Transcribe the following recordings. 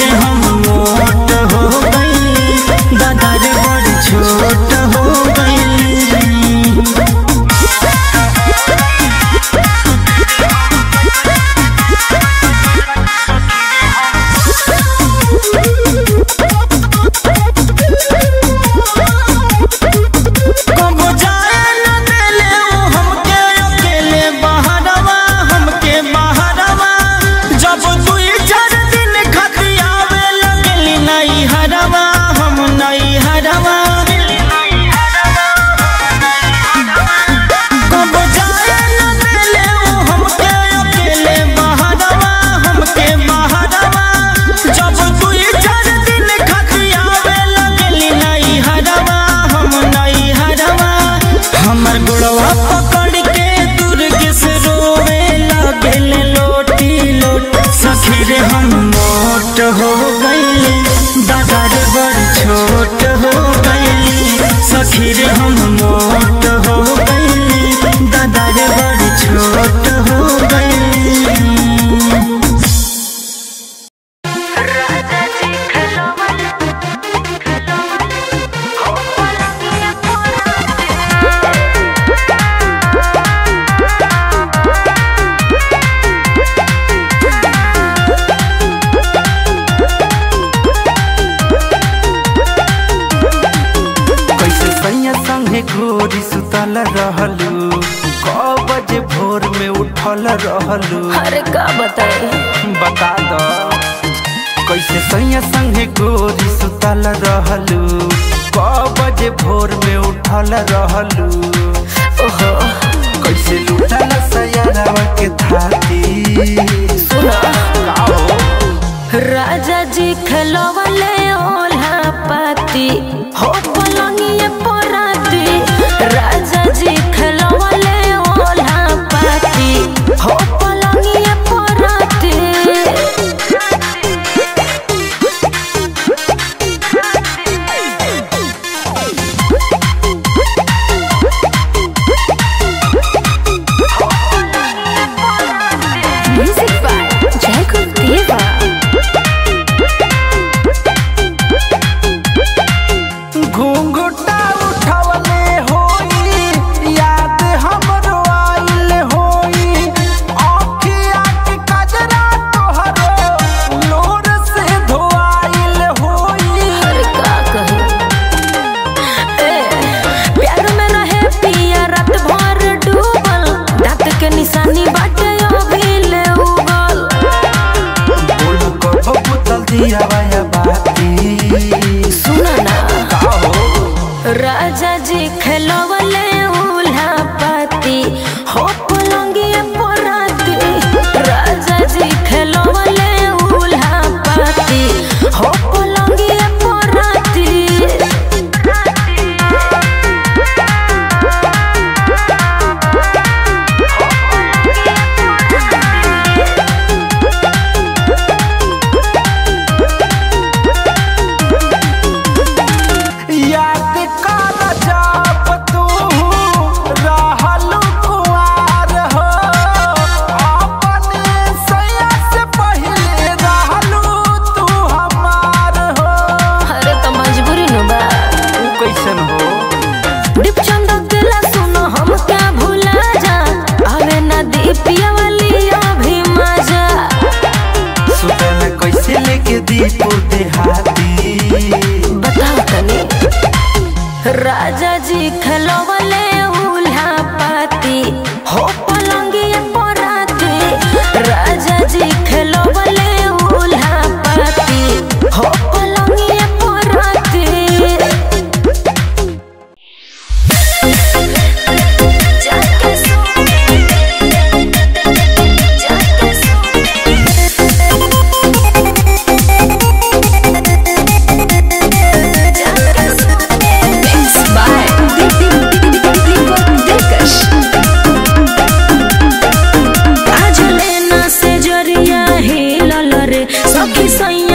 जहाँ esperaba रहलू अरे का बताई बता दो। कैसे सैया संगे गोरी सुतल रहलू? कौ बजे भोर में उठल रहलू? Só quem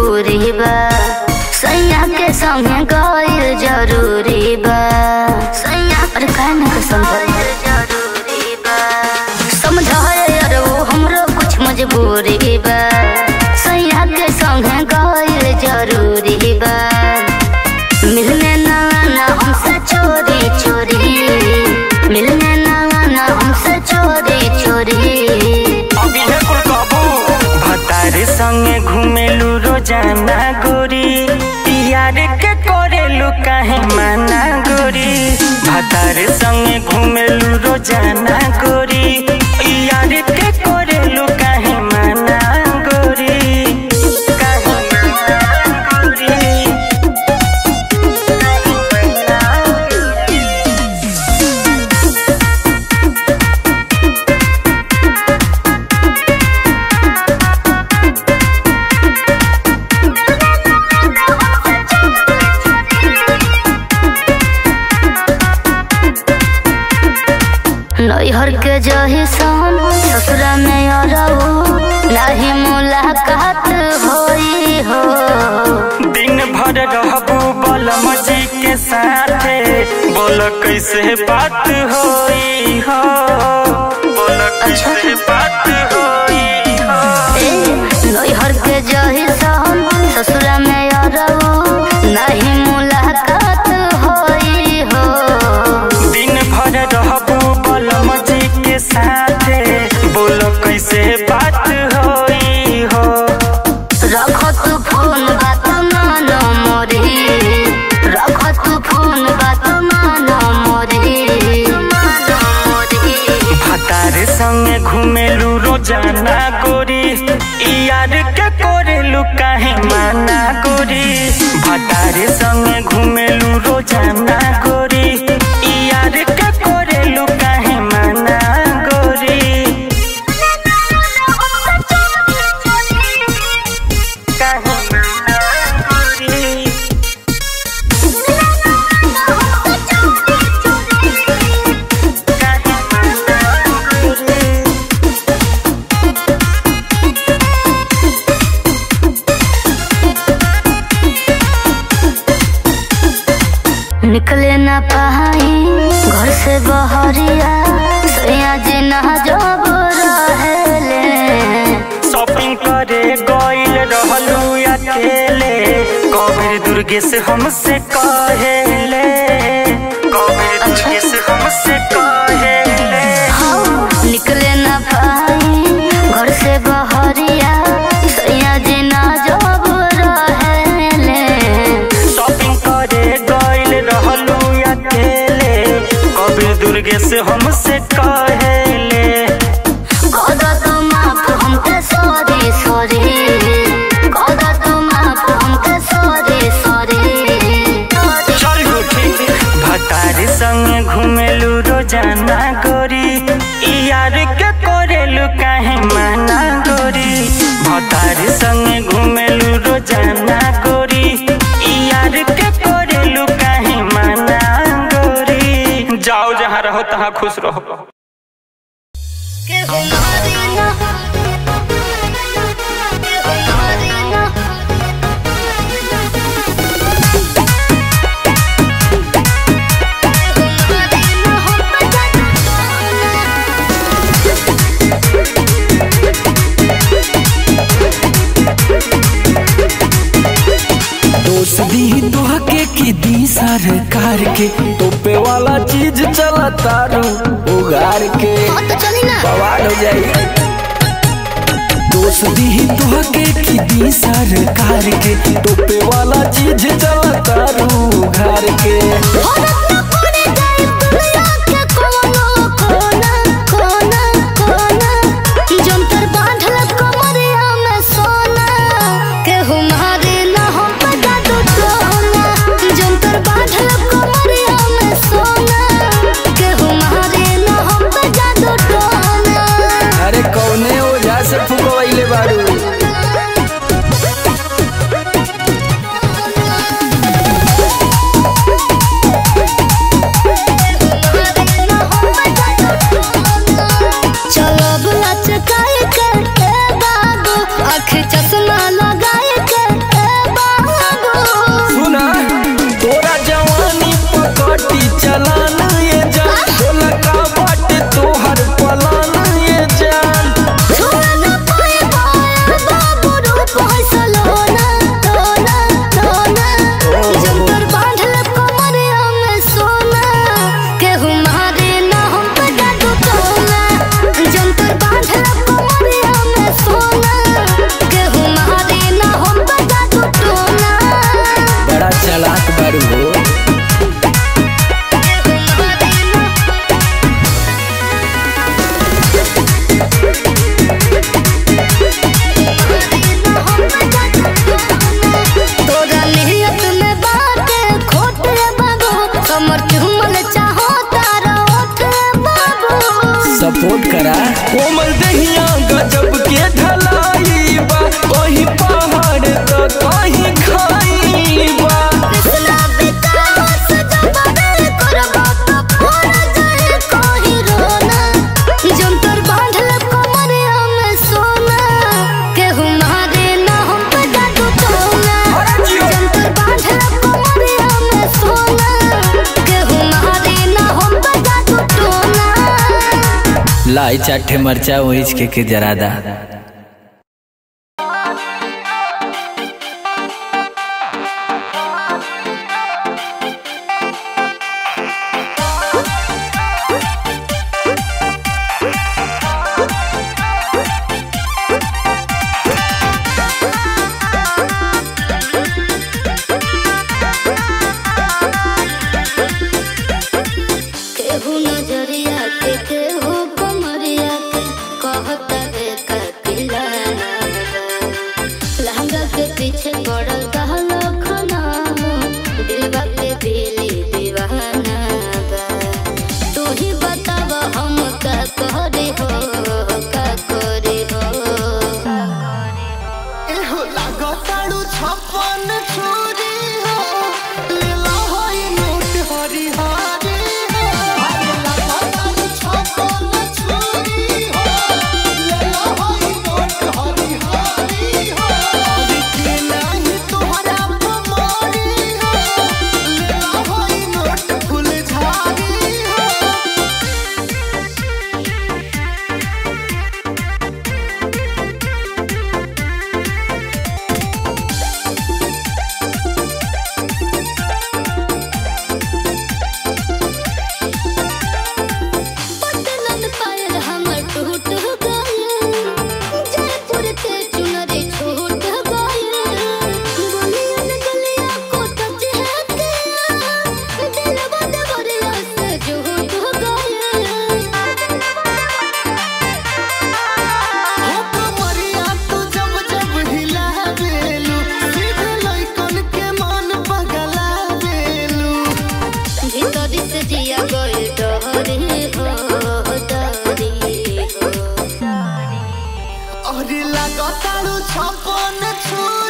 ज़रूरी बा। सैया के संगे गइल ज़रूरी बा। सैया पर कान के संगे ज़रूरी बा। समझाए यार वो हमरो कुछ मजबूरी बा। सैया के संगे गइल ज़रूरी बा। मिलने ना चोरी चोरी। मिलने ना चोरी चोरी। अभी है काबू जाना गोरी। यार के कोरेलू काहे माना गोरी। भातार संगे घूमेलू रोज़ाना गोरी। यार के निकले ना पाई घर से बहरिया जी ना जब शॉपिंग करे गइल रहलू अकेले कबीर हमसे देश हमसे कहेले गोदा सॉरी सॉरी गोदा सॉरी सॉरी चल भतारी संग घुमेलू रोज़ाना गो। तारू उगार के पवार हो जाई। दोष दी तुहके तो की दी सरकार के। टोपे वाला चीज़ चला तारू उगार के। बोल करा। ओमर दहिया गजब के ढलाई बा। कहीं पहाड़ तो कहीं आई चाटे मरचा वहीं के के जरादा। ଗତାଳୁ ଛପନ ଛୁରୀ